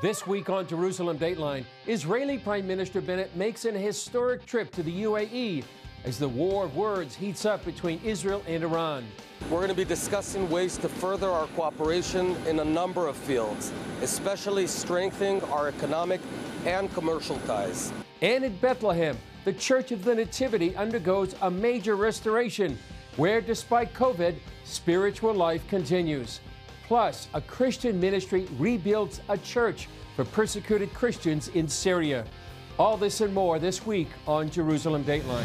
This week on Jerusalem Dateline, Israeli Prime Minister Bennett makes an historic trip to the UAE as the war of words heats up between Israel and Iran. We're going to be discussing ways to further our cooperation in a number of fields, especially strengthening our economic and commercial ties. And in Bethlehem, the Church of the Nativity undergoes a major restoration where, despite COVID, spiritual life continues. Plus, a Christian ministry rebuilds a church for persecuted Christians in Syria. All this and more this week on Jerusalem Dateline.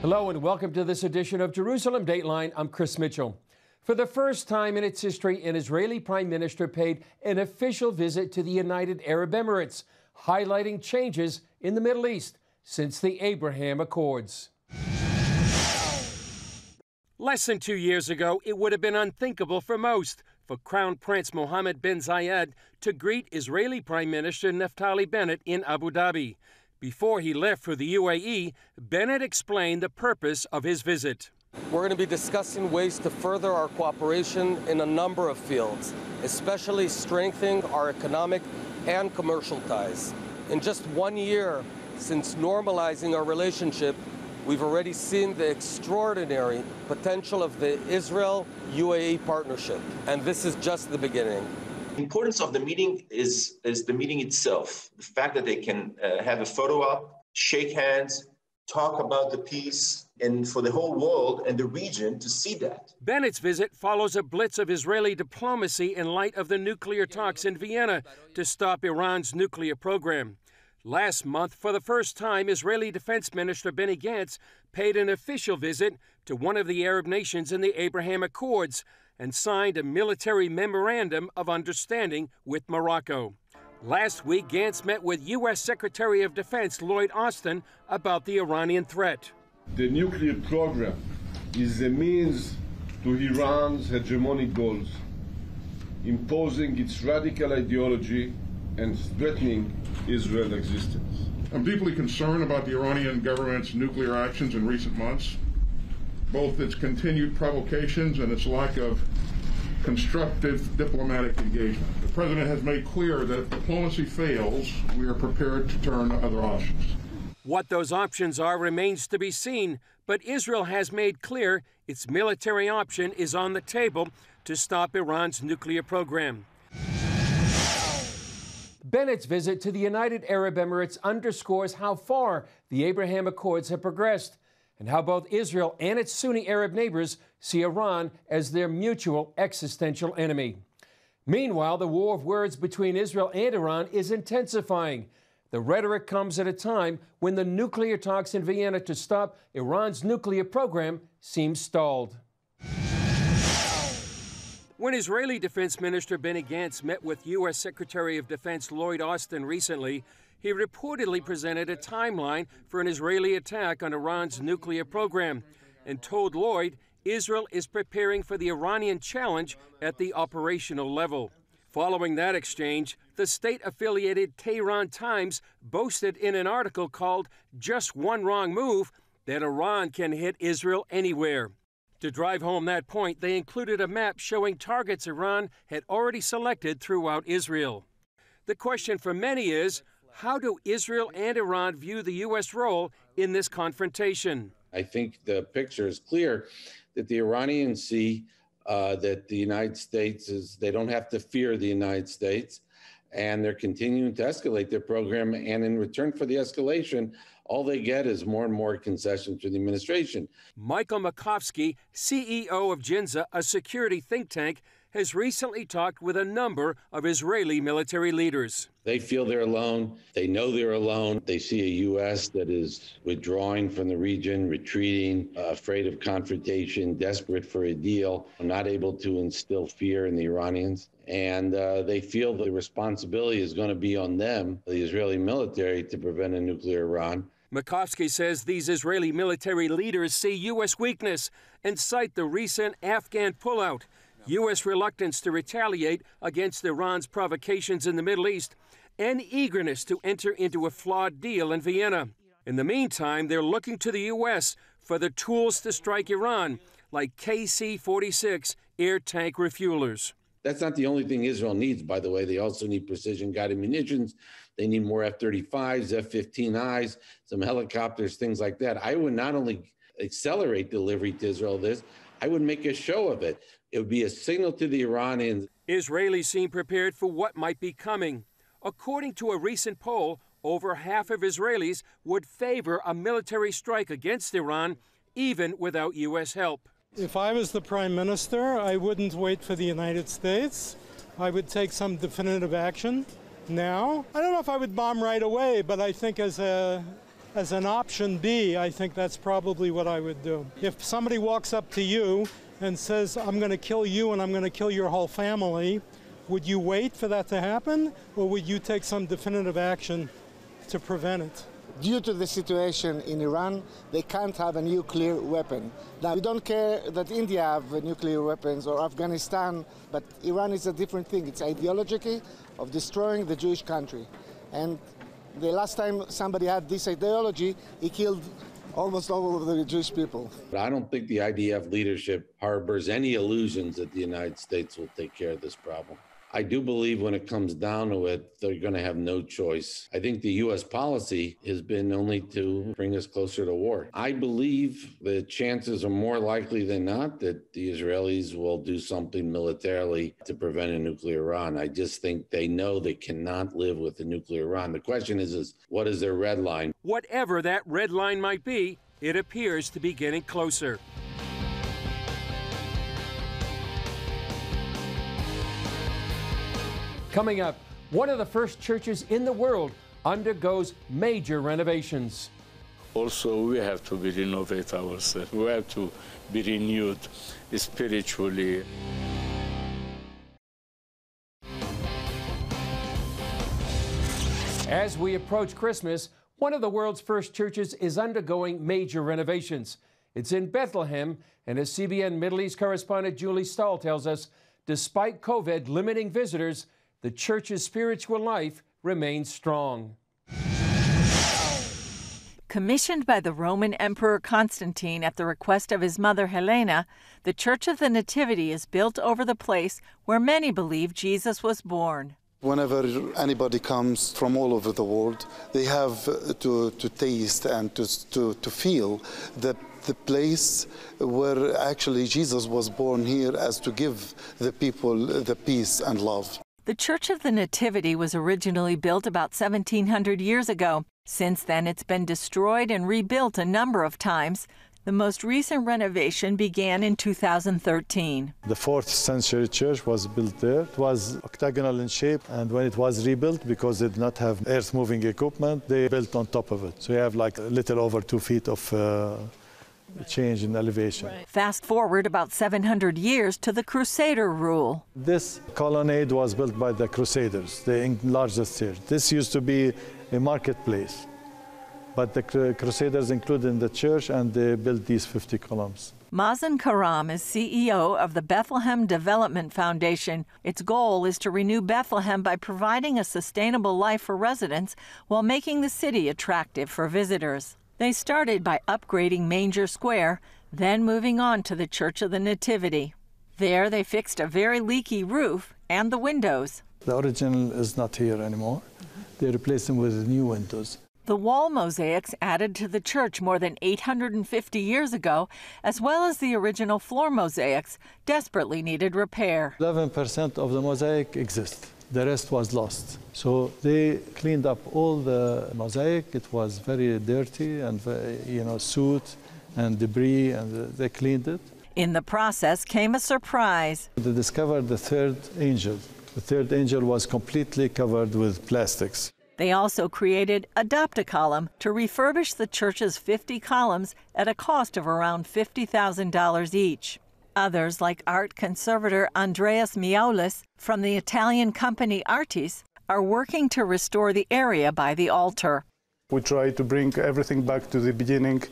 Hello and welcome to this edition of Jerusalem Dateline. I'm Chris Mitchell. For the first time in its history, an Israeli prime minister paid an official visit to the United Arab Emirates, highlighting changes in the Middle East since the Abraham Accords. Less than two years ago, it would have been unthinkable for most for Crown Prince Mohammed bin Zayed to greet Israeli Prime Minister Naftali Bennett in Abu Dhabi. Before he left for the UAE, Bennett explained the purpose of his visit. We're going to be discussing ways to further our cooperation in a number of fields, especially strengthening our economic and commercial ties. In just one year since normalizing our relationship, we've already seen the extraordinary potential of the Israel UAE partnership, and this is just the beginning. The importance of the meeting is, is the meeting itself. The fact that they can uh, have a photo op, shake hands, talk about the peace, and for the whole world and the region to see that. Bennett's visit follows a blitz of Israeli diplomacy in light of the nuclear talks in Vienna to stop Iran's nuclear program. Last month, for the first time, Israeli Defense Minister Benny Gantz paid an official visit to one of the Arab nations in the Abraham Accords and signed a military memorandum of understanding with Morocco. Last week, Gantz met with U.S. Secretary of Defense Lloyd Austin about the Iranian threat. The nuclear program is a means to Iran's hegemonic goals, imposing its radical ideology and threatening Israel's existence. I'm deeply concerned about the Iranian government's nuclear actions in recent months, both its continued provocations and its lack of constructive diplomatic engagement. The President has made clear that if diplomacy fails, we are prepared to turn to other options. What those options are remains to be seen, but Israel has made clear its military option is on the table to stop Iran's nuclear program. Bennett's visit to the United Arab Emirates underscores how far the Abraham Accords have progressed and how both Israel and its Sunni Arab neighbors see Iran as their mutual existential enemy. Meanwhile, the war of words between Israel and Iran is intensifying. The rhetoric comes at a time when the nuclear talks in Vienna to stop Iran's nuclear program seem stalled. When Israeli Defense Minister Benny Gantz met with U.S. Secretary of Defense Lloyd Austin recently, he reportedly presented a timeline for an Israeli attack on Iran's nuclear program and told Lloyd Israel is preparing for the Iranian challenge at the operational level. Following that exchange, the state affiliated Tehran Times boasted in an article called Just One Wrong Move that Iran can hit Israel anywhere. To drive home that point, they included a map showing targets Iran had already selected throughout Israel. The question for many is how do Israel and Iran view the U.S. role in this confrontation? I think the picture is clear that the Iranians see uh, that the United States is, they don't have to fear the United States, and they're continuing to escalate their program. And in return for the escalation, all they get is more and more concessions to the administration. Michael Makovsky, CEO of JINSA, a security think tank, has recently talked with a number of Israeli military leaders. They feel they're alone. They know they're alone. They see a U.S. that is withdrawing from the region, retreating, uh, afraid of confrontation, desperate for a deal, not able to instill fear in the Iranians. And uh, they feel the responsibility is going to be on them, the Israeli military, to prevent a nuclear Iran. Makovsky says these Israeli military leaders see U.S. weakness and cite the recent Afghan pullout, U.S. reluctance to retaliate against Iran's provocations in the Middle East, and eagerness to enter into a flawed deal in Vienna. In the meantime, they're looking to the U.S. for the tools to strike Iran, like KC 46 air tank refuelers. That's not the only thing Israel needs, by the way. They also need precision guided munitions. They need more F 35s, F 15Is, some helicopters, things like that. I would not only accelerate delivery to Israel this, I would make a show of it. It would be a signal to the Iranians. Israelis seem prepared for what might be coming. According to a recent poll, over half of Israelis would favor a military strike against Iran, even without U.S. help. If I was the Prime Minister, I wouldn't wait for the United States. I would take some definitive action now. I don't know if I would bomb right away, but I think as a as an option B, I think that's probably what I would do. If somebody walks up to you and says, I'm going to kill you and I'm going to kill your whole family, would you wait for that to happen or would you take some definitive action to prevent it? Due to the situation in Iran, they can't have a nuclear weapon. Now, we don't care that India have nuclear weapons or Afghanistan, but Iran is a different thing. It's ideology of destroying the Jewish country. And the last time somebody had this ideology, he killed almost all of the Jewish people. But I don't think the IDF leadership harbors any illusions that the United States will take care of this problem. I do believe when it comes down to it, they're going to have no choice. I think the U.S. policy has been only to bring us closer to war. I believe the chances are more likely than not that the Israelis will do something militarily to prevent a nuclear Iran. I just think they know they cannot live with a nuclear Iran. The question is, is what is their red line? Whatever that red line might be, it appears to be getting closer. Coming up, one of the first churches in the world undergoes major renovations. Also, we have to be renovate ourselves. We have to be renewed spiritually. As we approach Christmas, one of the world's first churches is undergoing major renovations. It's in Bethlehem, and as CBN Middle East correspondent Julie Stahl tells us, despite COVID limiting visitors, the church's spiritual life remains strong. Commissioned by the Roman Emperor Constantine at the request of his mother Helena, the Church of the Nativity is built over the place where many believe Jesus was born. Whenever anybody comes from all over the world, they have uh, to, to taste and to, to, to feel that the place where actually Jesus was born here as to give the people the peace and love. The Church of the Nativity was originally built about 1700 years ago. Since then, it's been destroyed and rebuilt a number of times. The most recent renovation began in 2013. The 4th century church was built there. It was octagonal in shape, and when it was rebuilt, because they did not have earth moving equipment, they built on top of it. So you have like a little over two feet of uh, change in elevation. Right. Fast forward about 700 years to the Crusader rule. This colonnade was built by the Crusaders, the largest church. This used to be a marketplace, but the Crusaders included in the church and they built these 50 columns. Mazen Karam is CEO of the Bethlehem Development Foundation. Its goal is to renew Bethlehem by providing a sustainable life for residents while making the city attractive for visitors. They started by upgrading Manger Square, then moving on to the Church of the Nativity. There, they fixed a very leaky roof and the windows. The original is not here anymore. They replaced them with new windows. The wall mosaics added to the church more than 850 years ago, as well as the original floor mosaics, desperately needed repair. 11% of the mosaic exists the rest was lost. So they cleaned up all the mosaic. It was very dirty and, you know, soot and debris, and they cleaned it. In the process came a surprise. They discovered the third angel. The third angel was completely covered with plastics. They also created Adopt a Column to refurbish the church's 50 columns at a cost of around $50,000 each. Others, like art conservator Andreas Miaulis from the Italian company Artis, are working to restore the area by the altar. We try to bring everything back to the beginning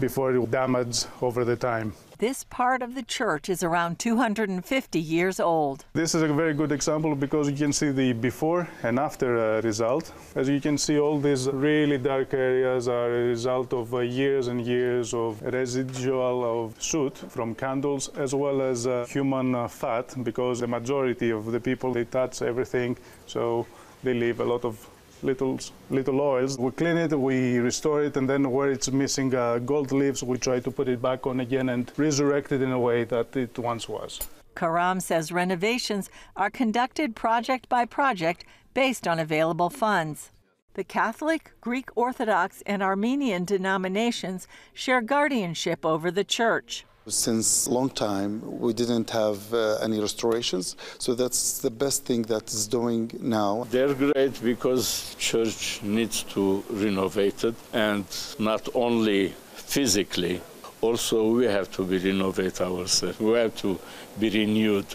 before it damage over the time. This part of the church is around 250 years old. This is a very good example because you can see the before and after uh, result. As you can see, all these really dark areas are a result of uh, years and years of residual of soot from candles as well as uh, human uh, fat because the majority of the people, they touch everything, so they leave a lot of little little oils. We clean it, we restore it, and then where it's missing uh, gold leaves, we try to put it back on again and resurrect it in a way that it once was. Karam says renovations are conducted project by project based on available funds. The Catholic, Greek Orthodox, and Armenian denominations share guardianship over the church. Since long time, we didn't have uh, any restorations, so that's the best thing that is doing now. They're great because church needs to renovate it, and not only physically, also we have to be renovate ourselves. We have to be renewed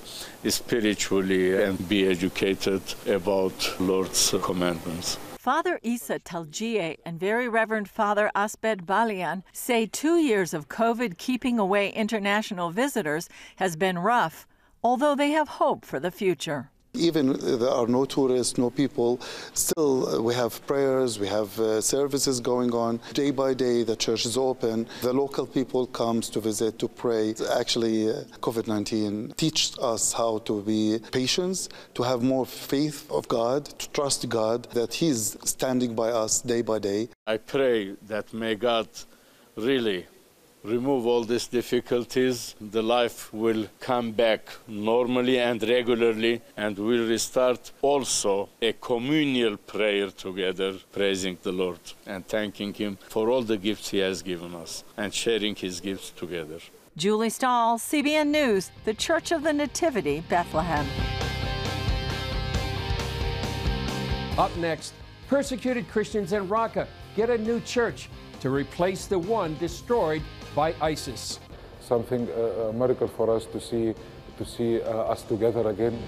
spiritually and be educated about Lord's commandments. Father Issa Thaljieh and Very Reverend Father Asbed Balian say two years of COVID keeping away international visitors has been rough, although they have hope for the future. Even there are no tourists, no people, still we have prayers, we have uh, services going on. Day by day, the church is open. The local people comes to visit, to pray. Actually, uh, COVID-19 teaches us how to be patient, to have more faith of God, to trust God, that He's standing by us day by day. I pray that may God really remove all these difficulties, the life will come back normally and regularly, and we'll restart also a communal prayer together, praising the Lord and thanking Him for all the gifts He has given us and sharing His gifts together. Julie Stahl, CBN News, the Church of the Nativity, Bethlehem. Up next, persecuted Christians in Raqqa get a new church to replace the one destroyed by ISIS. Something, uh, a miracle for us to see, to see uh, us together again.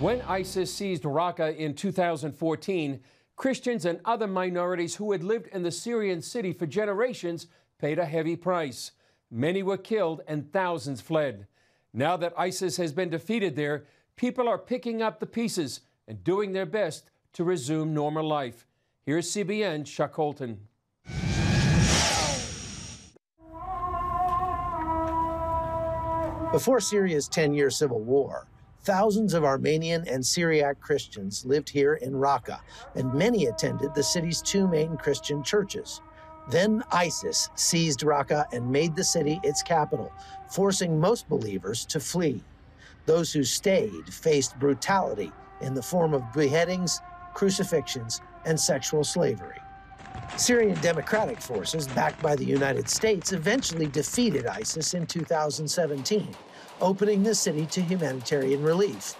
When ISIS seized Raqqa in 2014, Christians and other minorities who had lived in the Syrian city for generations paid a heavy price. Many were killed and thousands fled. Now that ISIS has been defeated there, people are picking up the pieces and doing their best to resume normal life. Here's CBN Chuck Holton. Before Syria's 10 year civil war, thousands of Armenian and Syriac Christians lived here in Raqqa, and many attended the city's two main Christian churches. Then ISIS seized Raqqa and made the city its capital, forcing most believers to flee. Those who stayed faced brutality in the form of beheadings, crucifixions, and sexual slavery. Syrian Democratic Forces, backed by the United States, eventually defeated ISIS in 2017, opening the city to humanitarian relief.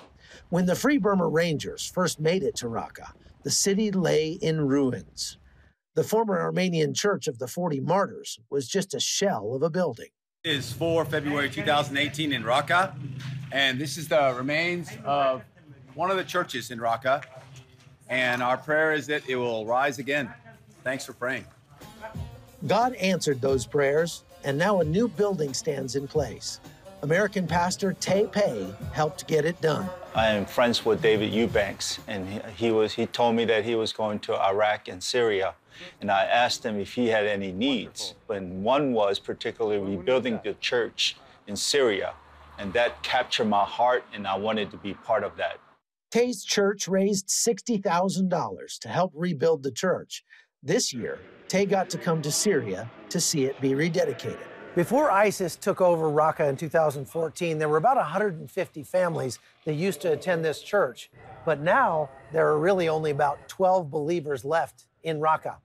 When the Free Burma Rangers first made it to Raqqa, the city lay in ruins. The former Armenian Church of the 40 Martyrs was just a shell of a building. It is for February 2018 in Raqqa, and this is the remains of one of the churches in Raqqa, and our prayer is that it will rise again. Thanks for praying. God answered those prayers, and now a new building stands in place. American pastor Tay Pei helped get it done. I am friends with David Eubanks, and he, he, was he told me that he was going to Iraq and Syria, and I asked him if he had any needs. And one was particularly rebuilding the church in Syria, and that captured my heart, and I wanted to be part of that. Tay's church raised $60,000 to help rebuild the church. This year, Tay got to come to Syria to see it be rededicated. Before ISIS took over Raqqa in 2014, there were about 150 families that used to attend this church. But now there are really only about 12 believers left in Raqqa.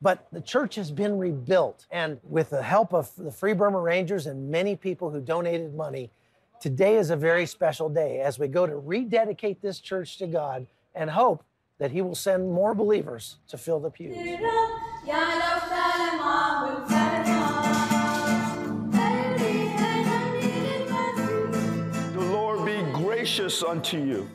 But the church has been rebuilt, and with the help of the Free Burma Rangers and many people who donated money, Today is a very special day as we go to rededicate this church to God and hope that He will send more believers to fill the pews. The Lord be this unto you.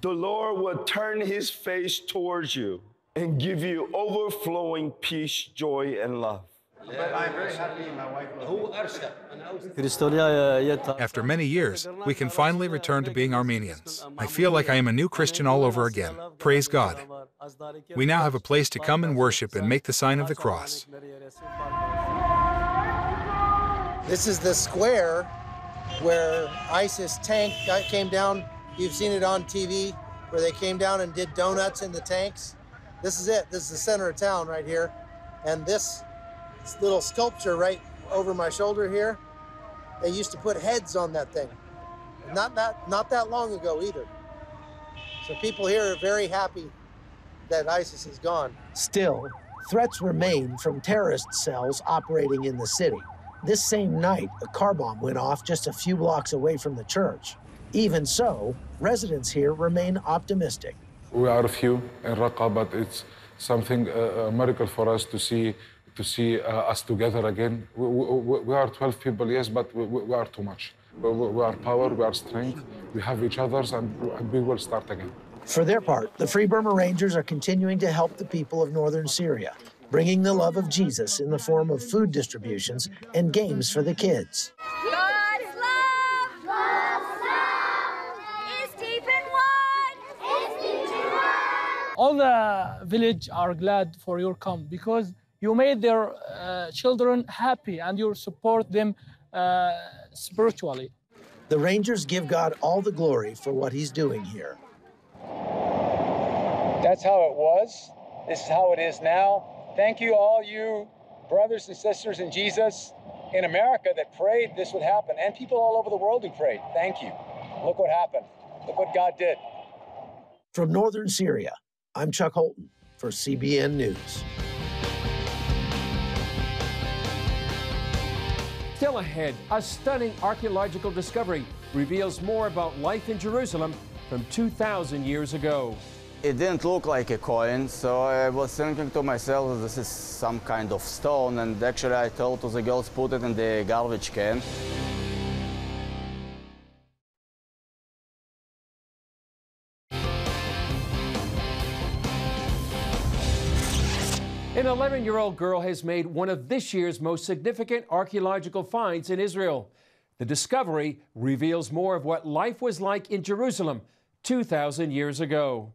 The Lord will turn his face towards you and give you overflowing peace, joy, and love. Uh, uh, After many years, we can finally return to being Armenians. I feel like I am a new Christian all over again. Praise God. We now have a place to come and worship and make the sign of the cross. This is the square where ISIS tank came down. You've seen it on TV where they came down and did donuts in the tanks. This is it. This is the center of town right here. And this little sculpture right over my shoulder here, they used to put heads on that thing. Not that, not that long ago either. So people here are very happy that ISIS is gone. Still, threats remain from terrorist cells operating in the city. This same night, a car bomb went off just a few blocks away from the church. Even so, residents here remain optimistic. We are few in Raqqa, but it's something, uh, a miracle for us to see to see uh, us together again. We, we, we, are 12 people, yes, but we, we are too much. We, we are power, we are strength, we have each other's, and we will start again. For their part, the Free Burma Rangers are continuing to help the people of northern Syria, bringing the love of Jesus in the form of food distributions and games for the kids. God's love, love is deep and wide, is deep. All the village are glad for your come because you made their uh, children happy and you support them uh, spiritually. The Rangers give God all the glory for what He's doing here. That's how it was. This is how it is now. Thank you, all you brothers and sisters in Jesus in America that prayed this would happen, and people all over the world who prayed. Thank you. Look what happened. Look what God did. From northern Syria, I'm Chuck Holton for CBN News. Still ahead, a stunning archaeological discovery reveals more about life in Jerusalem from 2,000 years ago. It didn't look like a coin, so I was thinking to myself this is some kind of stone, and actually I told to the girls put it in the garbage can. 11 year old girl has made one of this year's most significant archaeological finds in Israel. The discovery reveals more of what life was like in Jerusalem 2,000 years ago.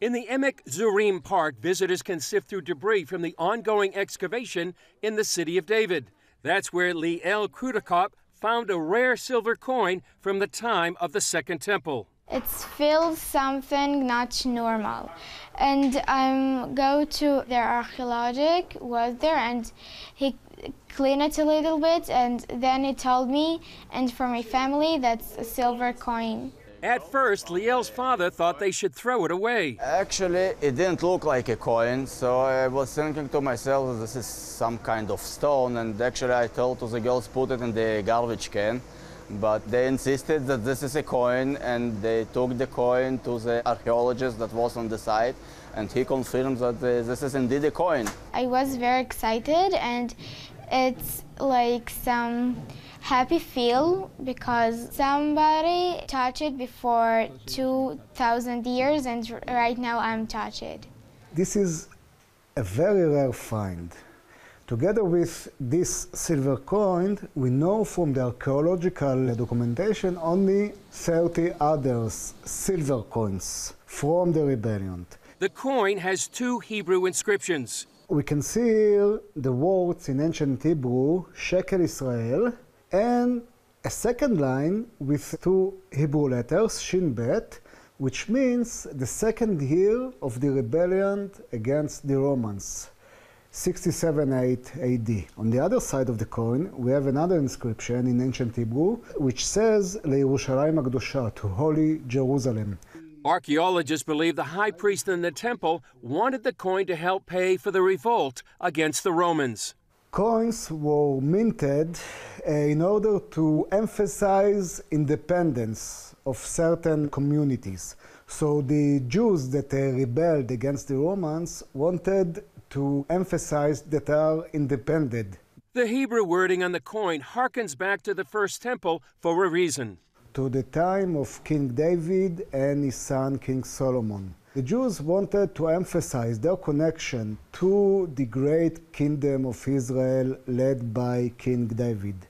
In the Emek Zurim Park, visitors can sift through debris from the ongoing excavation in the city of David. That's where Liel Krutokop found a rare silver coin from the time of the Second Temple. It feels something not normal. And I go to their archaeologic was there and he cleaned it a little bit and then he told me and for my family that's a silver coin. At first, Liel's father thought they should throw it away. Actually, it didn't look like a coin, so I was thinking to myself this is some kind of stone, and actually I told to the girls put it in the garbage can. But they insisted that this is a coin, and they took the coin to the archaeologist that was on the site, and he confirmed that uh, this is indeed a coin. I was very excited, and it's like some happy feel because somebody touched it before 2000 years and right now I'm touched. This is a very rare find. Together with this silver coin, we know from the archaeological documentation only 30 others silver coins from the rebellion. The coin has two Hebrew inscriptions. We can see here the words in ancient Hebrew, Shekel Israel, and a second line with two Hebrew letters, Shin Bet, which means the second year of the rebellion against the Romans, 67-8 AD. On the other side of the coin, we have another inscription in ancient Hebrew, which says, LeYerushalayim HaKdosha, to Holy Jerusalem. Archaeologists believe the high priest in the temple wanted the coin to help pay for the revolt against the Romans. Coins were minted uh, in order to emphasize independence of certain communities. So the Jews that uh, rebelled against the Romans wanted to emphasize that they are independent. The Hebrew wording on the coin harkens back to the first temple for a reason. To the time of King David and his son King Solomon. The Jews wanted to emphasize their connection to the great kingdom of Israel led by King David.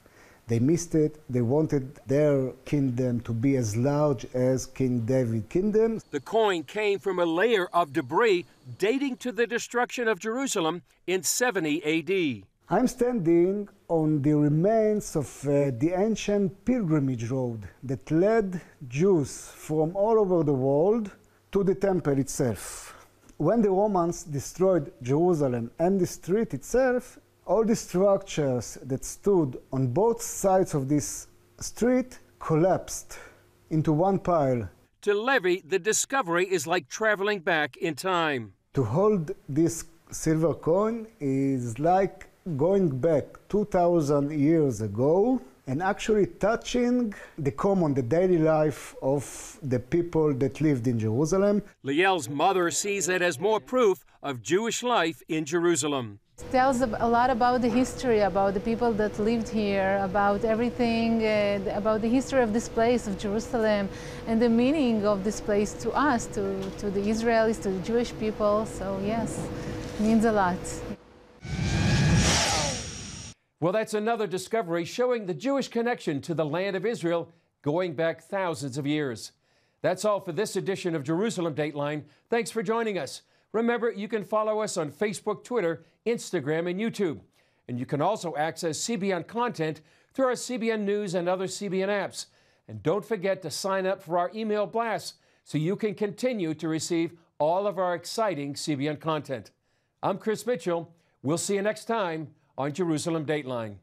They missed it. They wanted their kingdom to be as large as King David's kingdom. The coin came from a layer of debris dating to the destruction of Jerusalem in 70 AD. I'm standing on the remains of uh, the ancient pilgrimage road that led Jews from all over the world to the temple itself. When the Romans destroyed Jerusalem and the street itself, all the structures that stood on both sides of this street collapsed into one pile. To Levy, the discovery is like traveling back in time. To hold this silver coin is like going back 2,000 years ago and actually touching the common, the daily life of the people that lived in Jerusalem. Liel's mother sees it as more proof of Jewish life in Jerusalem. It tells a lot about the history, about the people that lived here, about everything, uh, about the history of this place, of Jerusalem, and the meaning of this place to us, to, to the Israelis, to the Jewish people. So, yes, it means a lot. Well, that's another discovery showing the Jewish connection to the land of Israel going back thousands of years. That's all for this edition of Jerusalem Dateline. Thanks for joining us. Remember, you can follow us on Facebook, Twitter, Instagram, and YouTube. And you can also access CBN content through our CBN News and other CBN apps. And don't forget to sign up for our email blasts so you can continue to receive all of our exciting CBN content. I'm Chris Mitchell. We'll see you next time on Jerusalem Dateline.